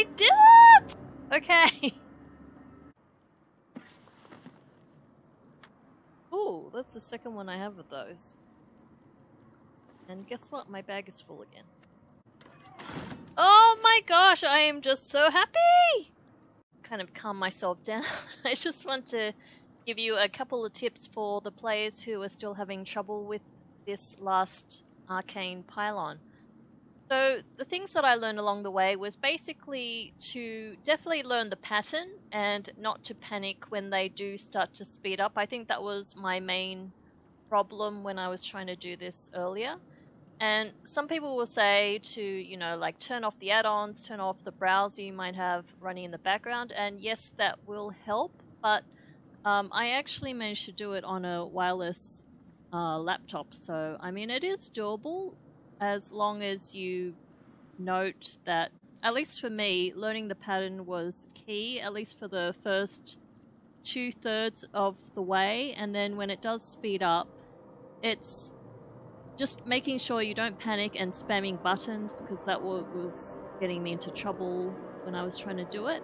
I did it! Okay. Ooh, that's the second one I have of those. And guess what? My bag is full again. Oh my gosh, I am just so happy! Kind of calm myself down. I just want to give you a couple of tips for the players who are still having trouble with this last arcane pylon. So the things that I learned along the way was basically to definitely learn the pattern and not to panic when they do start to speed up. I think that was my main problem when I was trying to do this earlier. And some people will say to, you know, like turn off the add-ons, turn off the browser you might have running in the background. And yes, that will help, but um, I actually managed to do it on a wireless uh, laptop. So, I mean, it is doable as long as you note that, at least for me, learning the pattern was key, at least for the first two thirds of the way, and then when it does speed up, it's just making sure you don't panic and spamming buttons because that was getting me into trouble when I was trying to do it.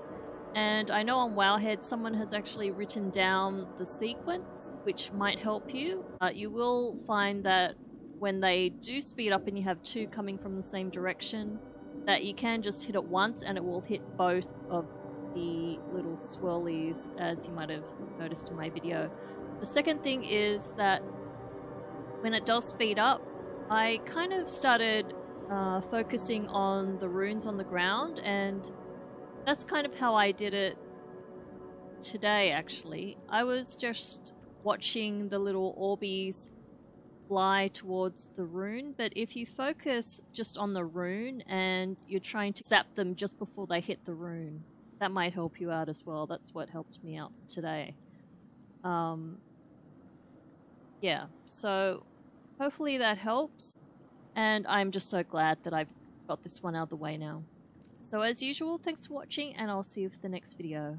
And I know on Wowhead someone has actually written down the sequence, which might help you. Uh, you will find that when they do speed up and you have two coming from the same direction, that you can just hit it once and it will hit both of the little swirlies as you might have noticed in my video. The second thing is that when it does speed up, I kind of started uh, focusing on the runes on the ground and that's kind of how I did it today actually. I was just watching the little Orbeez fly towards the rune, but if you focus just on the rune and you're trying to zap them just before they hit the rune, that might help you out as well. That's what helped me out today. Um, yeah, so hopefully that helps. And I'm just so glad that I've got this one out of the way now. So as usual, thanks for watching and I'll see you for the next video.